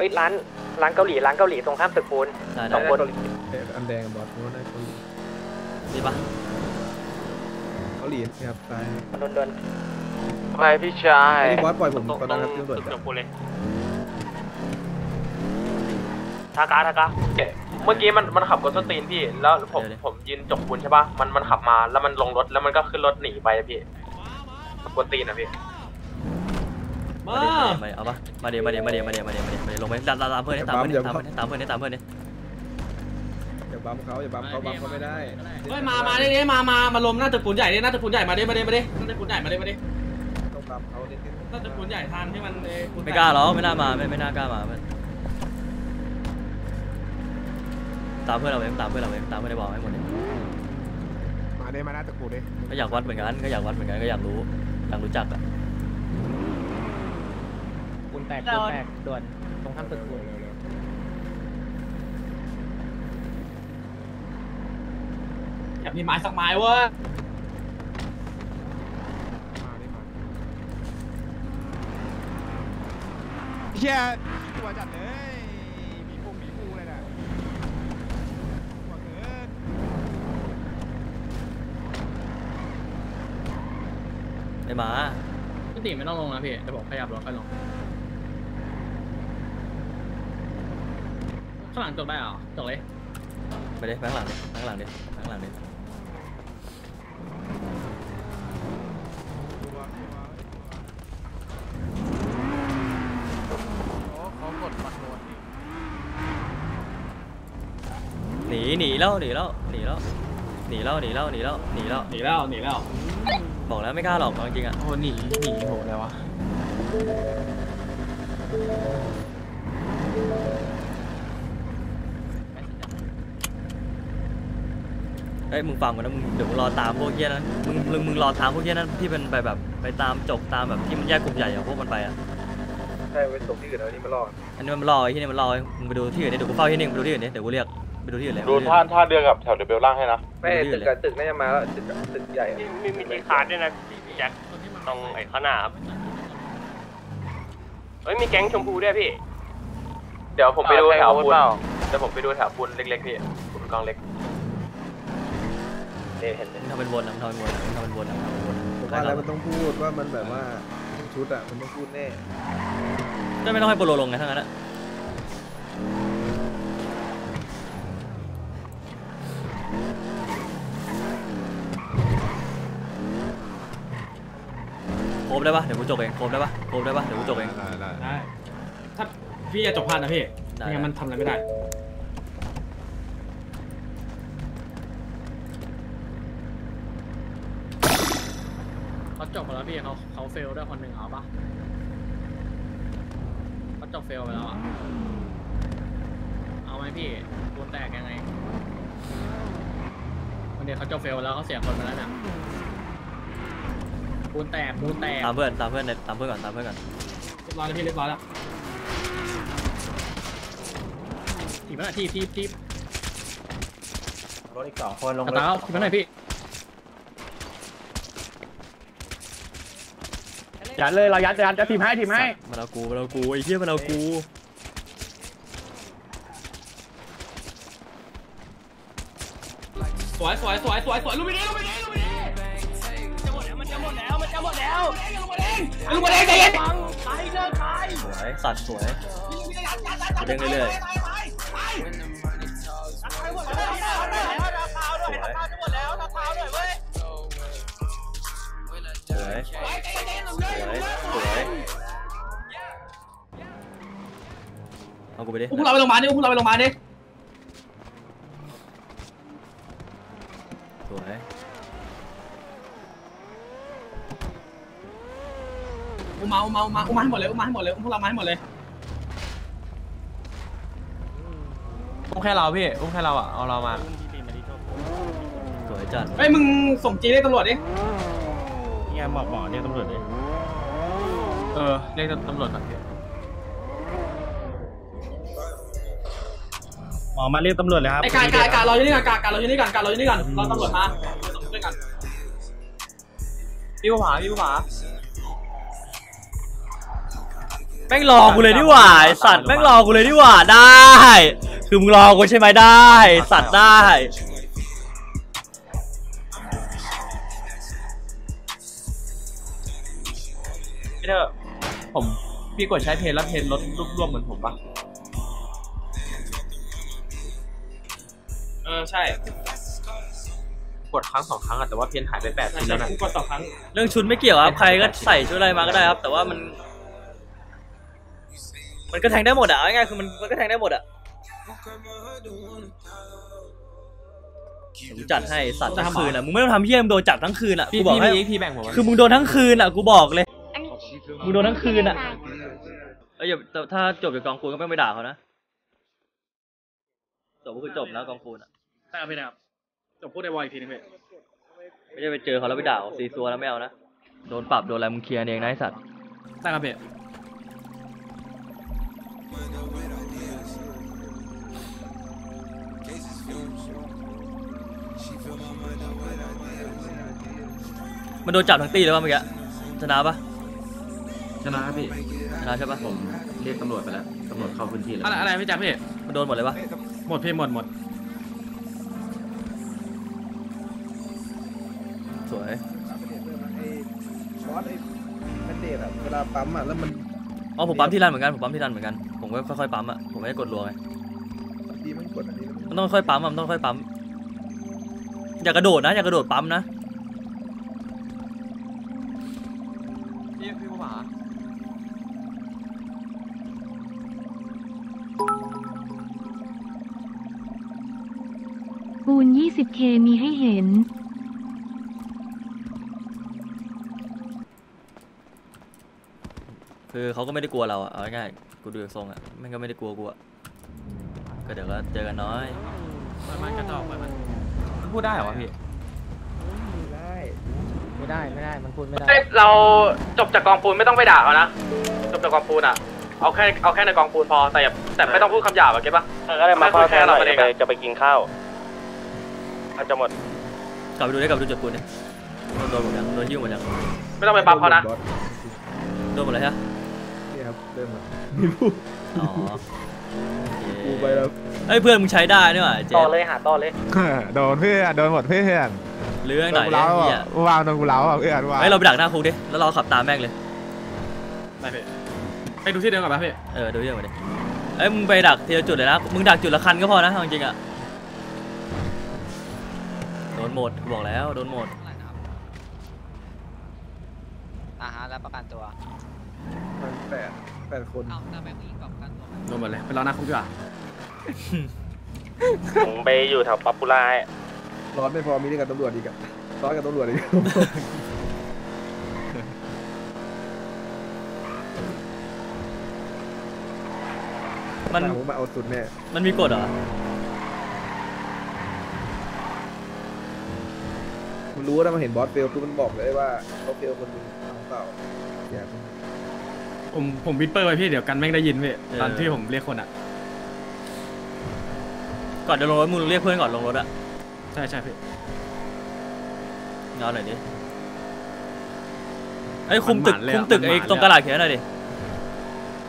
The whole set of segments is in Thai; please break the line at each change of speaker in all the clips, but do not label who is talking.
เอ้ยร้านร้านเกาหลีร้านเกาหลีตรงข้ามตึกปูน
ได้
ส
ได้
องคน
อันแดงบอสโน้นได้เกาหลี
นี่ปะ
เกาหลีนะครับตาย
โดนโดน
ไปพี่ชาย
อันนี้บอสปล่อยผมตอนนั้นครับที่ตำรวจจับ
ทากาทากาเมื่อกี้มันมันขับกดสตีนพี่ แล้วผมผมยืนจกปูนใช่ป่ะ มันมันขับมาแล้วมันลงรถแล้วมันก็ขึ้นรถหนีไปอะพี่กดตีนอะพี่
มาดิมาดิเอาปะมาเดี๋ยวมาเดี๋ยวมาเดี๋ยวมาเดี๋ยวมาเดี๋ยวมาเดี๋ยวมาเดี๋ยวลงไปตามตามตามเพื่อนให้ตามเพื่อนให้ตามเพื่อนให้ตามเพื่อนให้ตามเพื่อนให้
อย่าบัมเขาอย่าบัมเขาบัมเขาไม่ได้
เฮ้ยมามาเด้มามามาลมหน้าตึกปูนใหญ่เด้หน้าตึกปูนใหญ่มาเด้มาเด้มาเด้หน้าตึกปูนใหญ่มาเด้มาเด้
ต้องบัมเขาเล่น
หน้าตึกปูนใหญ่ทางที่มันเอ้ปูนแต
ไม่กล้าหรอกไม่น่ามาไม่ไม่น่ากล้ามาเพื่อนตามเพื่อนเราเองตามเพื่อนเราเองตามเพื่อนได้บอกให้หมดเลย
มาได้มาหน้าตะกูดิ
ก็อยากวัดเหมือนกันก็อยากวัดเหมือนกันก็อยากรู้อยากรู้จักอะ
ปูน แตกปูนแตกด่วนตรงข้ามตึกปูน
อยากมีไม้สักไม้เว้ย
มาได้มาเชี่ยตัวจัดเลย มีพวกมีปูเลยนะตัวเกิน
ไอ้หมา
พี่ติไม่ต้องลงนะพี่จะบอกขยับรถค่อยลงางหลังจบได้เหรอจบเลย
ไปดิไปข้างหลังดิไปข้างหลังดิไปข้างหลังดิหนีหนีแล้วหนีแล้วหนีแล้วหนีแล้วหนีแล้วหนีแล้วหนีแล้ว
หนีแล้วหนีแล้ว
บอกแล้วไม่กล้าหรอกเอาจริงๆอะ
โอ้หนีหนีโหอะไรวะ
เอ้ยมึงฟังก่อนนะมึงเดี๋ยวมึงรอตามพวกเหี้ยนั้นมึงมึงมึงรอตามพวกเหี้ยนั้นที่มันไปแบบไปตามจกตามแบบที่มันแยกกลุ่มใหญ่อะพวกมันไปอะ
ใช่ไปตกที่อื่นแล้วนี่มารอด
อันนี้มันรอไอ้ที่นี่มันรอไอ้มึงไปดูที่อื่นดิเดี๋ยวกูเฝ้าที่นี่มึงไปดูที่อื่นดิเดี๋ยวกูเรียกไปดูที่อื่นเลย
ดูท่าท่าเดือกับแถวเดเบลล่างให้นะ
ไม่ตึกกับตึกน่าจะมาแล้วตึกตึกใหญ่
มีมีที่คาร์ดด้วยนะพี่แจ็คตรงไอ้ข้างหน้าครับเอ้ยมีแก๊งชมพูด้วยพี่ เดี๋ยวผมไปดูแถวปูนเดี๋ยวผมไปดูแถวปูนเล็กๆพี่ปูนกองเล็ก นี่เห็นไหม
ทำเป็นวนนะมึงทำเป็นวนนะมึงทำเป็นวนนะมึงทำเป็นวน
ผมว่าแล้วมันต้องพูดว่ามันแบบว่าชุดอะมันต้องพูดแน่
ก็ไม่ต้องให้โปรโลลงไงทั้งนั้นอะโครบได้ปะเดี๋ยวกูจกเองโครบได้ปะโครบได้ปะเดี๋ยวกูจกเอง
ได้ถ้าพี่จะจบพลาดนะพี่
ไม่
งั้นมันทำอะไรไม่ได้ เขา จบไปแล้วพี่เขาเขาเฟลด้วยคนหนึ่งเอาปะเขาจบเฟลไปแล้วอะเอาไหมพี่ปูนแตกยังไงวันนี้เขาจบเฟลแล้วเขาเสียคนไปแล้วเนี่ยปูนแตกปูนแตก
ตามเพื่อนตามเพื่อนเลยตามเพื่อนก่อนตามเพื่อนก่อน
เรียบร้อยแล้วพี่เรียบร้อยแล้วทีบมาหน่อยทีบทีบทีบ
รถอีกสองคนลง
กระตาทีบมาหน่อยพี่
ยัดเลยเรายัดยัดจะทีมให้ทีมให้
มันเอากูมันเอากูไอ้เหี้ยมันเอากู
สวยสวยสวยสวยสวยลูกไปดิลูกไปดิลูกไปดิจะหมดแล้วมันจะหมดแล้วมันจะหมดแล้วลูกไปดิลูกไปดิใจเย็นใครเลิกใคร
สวยสัตว์สวยเด้งเรื่อยๆสวย สวยสวยเอากูไปดิ
อุ้มเราไปโรงพยาบาลดิอุ้มเราไปโรงพยาบาลดิ
สวย
อุ้มมาอุ้มมาอุ้มมาอุ้มมาให้หมดเลยอุ้มมาให้หมดเลยอุ้มพวกเรามาให้หมดเลย
อุ้มแค่เราพี่อุ้มแค่เราอะเอาเรามา
สวยจัด
เฮ้ยมึงส่งจีให้ตำรวจดิ
เนี่ยบอกบอกเนี่ยตำรวจเลย
เออเรียกตำรวจก่อนพี่
หมอมาเรียกตำรวจเลยครับ
ไอ้กายกายกายเราอยู่นี่กันกายกายเราอยู่นี่กันกายเราอยู่นี่กันเราตำรวจมาส่งด้วยกัน
พี่ผาพี่ผา
แม่งรอกูเลยดีกว่าไอ้สัตว์แม่งรอกูเลยดีกว่าได้ คือมึงรอกูใช่ไหมได้ สัตว์ได้
พี่เธอ ผมพี่กดใช้เพนแล้วเพนลดรูปรวมเหมือนผมปะเออใช่
กดครั้งสองครั้งอะแต่ว่าเพนหายไปแปด
ใช่
ที
ใช่
แล้วนะ
กูกดต่อครั้ง
เรื่องชุดไม่เกี่ยวครับใครก็ใส่ชุดอะไรมาก็ได้ครับ แต่ว่ามัน มันก็แทงได้หมดอะเอาง่ายๆคือมันมันก็แทงได้หมดอะผมจัดให้สัตว์ทั้งคืนอะมึงไม่ต้องทำเยี่ยมงโดนจับทั้งคืนอะ
พี่
กูบอก
พี่
ให้
มีพี่แบ่งผม
คือมึงโดนทั้งคืนอะกูบอกเลย มึงโดนทั้งคืนอะเอ้ยอย่าแต่ถ้าจบจากกองปูนก็ไม่ไปด่าเขานะจบก็คือจบนะกองปูนอะ
ได้ครับพี่นะครับจบพูดได้วอยอีกทีนึงพี่
ไม่ใช่ไปเจอเขาแล้วไปด่าเขาซีซัวแล้วไม่เอานะโดนปรับโดนอะไรมึงเคลียร์เองนะไอ้สัตว์
ได้ครับพี่
มันโดนจับทั้งตีเลยป่ะเมื่อกี้ชนะปะ
ชนะครับพี่
ชนะใช่ปะ
ผมเรียกตำรวจไปแล้วตำรวจเข้าพื้นที่แล้ว
อะไรอะไรพี่แจ๊คพี่
มันโดนหมดเลยปะ
หมดพี่หมดหมด
สวย
ไอ้ซอสไอ้แมนเดตอะเวลาปั๊มอะแล้วมัน
อ๋อผมปั๊มที่รันเหมือนกันผมปั๊มที่รันเหมือนกันผมก็ค่อยๆปั๊มอะผมไม่ได้กดรัวไง
ดีมันกดอันนี้
มันต้องค่อยๆปั๊มอะมันต้องค่อยๆปั๊มอย่ากระโดดนะอย่ากระโดดปั๊มนะ
ปูน 20K มีให้เห็น
คือเขาก็ไม่ได้กลัวเราอะเอาง่ายๆกูดูจากทรงอะแม่งก็ไม่ได้กลัวกูอะก็เดี๋ยวก็เจอกันน้อย
ปล่อยมันกระจอกปล่อยมัน
พูดได้เหรอวะพี่
ได้
ไม่ได้ไม่ได้มันพูดไม่ได้
เราจบจากกองปูนไม่ต้องไปด่าเขานะ จบจากกองปูนอะเอาแค่เอาแค่ในกองปูนพอแต่อย่าแต่ไม่ต้องพูดคำหยาบอะเก็ตปะ
ก็เลยมาเข้าแทนหน่อย
แค่
จะ
เรา
ไป
เองอะ
จะไปกินข้าว อาจจะหมด
กลับไปดูได้กลับไปดูจุดปูนเนี่ยโดนหมดยังโดนหิ้วหมดยัง
ไม่ต้องไปบัฟเขานะ
โดนหมดเลยฮะ
นี่ครับเริ่มมามีผู้
อ๋อ
กูไปแล้ว
เอ้ยเพื่อนมึงใช้ได้นี่หว่าเจ๊
ต่อเลยหาต่อเลย
โดนเพื่อนโดนหมดเพื่อน
เรื่อง
โด
ไหน
นกู
เนี่
เล้าย
เหี้ย
วางโดนกูเล้าอะเพื่อนว่า
เฮ้ยเราไปดักหน้าคุกดิแล้วเราขับตามแม่งเลย
ได้พี่ไปดูที่เดิมก่อนป่ะพี่
เออดูเรื่องมาดิเอ้ยมึงไปดักทีละจุดเลยนะมึงดักจุดละคันก็พอนะเอาจริงๆอะโดนหมดกูบอกแล้วโดนหมด
อ่าฮะแล้วประกันตัว
มันแปดแปดคน
เอาหน้าแบงค์ผู้หญิงกับประกันตัว
โดนหมดเลยไปรอหน้าคุกดีกว่า
ผมไปอยู่แถวป๊อปปูล่าให้
ร้อนไม่พอมีเรื่องกับตำรวจอีกอะร้อนกับตำรวจอีก
มัน
ผมมาเอาสุดแน่
มันมีกฎเหรอ
มันรู้นะมันเห็นบอสเฟลคือมันบอกเลยว่าเขาเฟลคนหนึงเอาเปล่าอย่า
ผมผมวิปเปอร์ไปพี่เดี๋ยวกันแม่งได้ยินพี่ตอนที่ผมเรียกคนอะ
ก่อนจะลงรถมึงเรียกเพื่อนก่อนลงรถอะ
ใช่ใช่พี่
เงาหน่อยดิไอ้ยคุมตึก
มันหมานเลย
คุ
อะ
มตึก
มันห
ไอ้
มานเลยอะ
ตรงกระดาษเขียนหน่อยดิ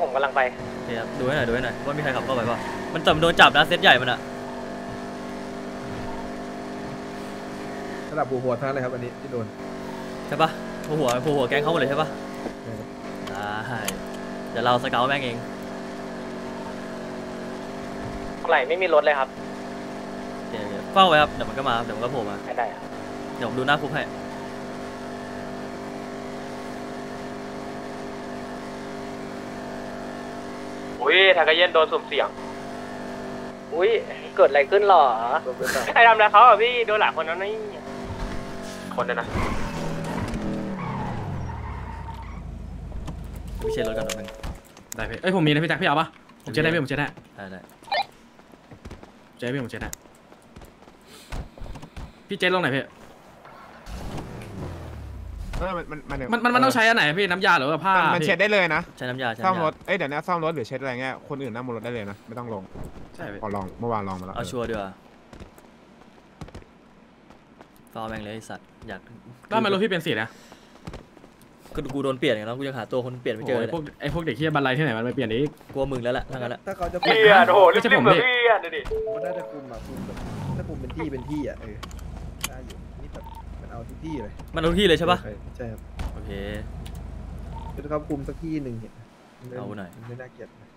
ผมกำลังไป
โอเคครับดูให้หน่อยดูให้หน่อยว่ามีใครขับเข้าไปป่ะมันแต่มันโดนจับนะเซตใหญ่มันอะ
ระดับหัวหัวทั้งนั้นเลยครับอันนี้ที่โดน
ใช่ปะหัวหัวหัวหัวแก๊งเขาหมดเลยใช่ปะ
ใช่ครับ
ได้เดี๋ยวเราสเกลแม่งเอง
ไหลไม่มีรถเลยครับ
เดี๋ยวเดี๋ยวเฝ้าไว้ครับเดี๋ยวมันก็มาเดี๋ยวมันก็โผล่มา
ไม่ได้อะ
เดี๋ยวผมดูหน้าคุกให้
อุ้ยแทกเกอร์เย็นโดนสุ่มเสี่ยง
อุ้ยเกิดอะไรขึ้นหรอ
โดนเป็นแบบ
ใครทำอะไรเขาอะพี่ โดนหลายคนแล้วนี่ คนเลยนะ
ไม่เช็ดรถกันหนึ่ง
ได้พี่เอ้ยผมมีนะพี่แจ๊คพี่เอาปะผมเช็ดได้พี่ผมเช็ดได้
ได้ได้
เช็ดได้พี่ผมเช็ดได้พี่เช็ดลงไหนพี่
เออมันมันมัน
มันมันมันต้องใช้อันไหนพี่น้ำยาหรือว่าผ้า
มันมัน
พี่
เช็ดได้เลยนะ
ใช้น้ำยาใช้
ซ่อม
น้ำ
ร
ยา
ถเอ้ยเดี๋ยวนี้ซ่อมรถหรือเช็ดอะไรเงี้ยคนอื่นนั่งบนรถได้เลยนะไม่ต้องลง
ใช่พี่
พอลองเมื่อวานลองมาแล้ว
เอาชัวร์ดีกว่า เฝ้าแม่งเลยไอ้สัตว์อยาก
แล้วทำไมรถพี่เป็นสีนะ
ก็กูโดนเปลี่ยนอย่างนั้นกูยังหาตัวคนเปลี่ยนไม่เจอเลย
โอ้ยพวกไอ้พวกเด็กที่บันไลที่ไหนมันไปเปลี่ยนอีก
กลัวมึงแล้วแหละทั้งนั้นแหละ
ถ้าเขาจะ
เพี่ยนโอ้โหรี
ไม่ใช่
บ
ผม
ๆแบบ
พี่
พี่ยนดูดิ
มันน่าจะคุมอะคุมแบบถ้าคุมเป็นที่เป็นที่อะเออได้อยู่นี่แบบมันเอาทุกที่เลย
มันทุกที่เลยใช่ปะ
ใช่ครับ
โอเค
คือถ้าเขาคุมสักที่หนึ่งเนี่ย
เอาหน่อย
ไม่น่าเกลียดนะ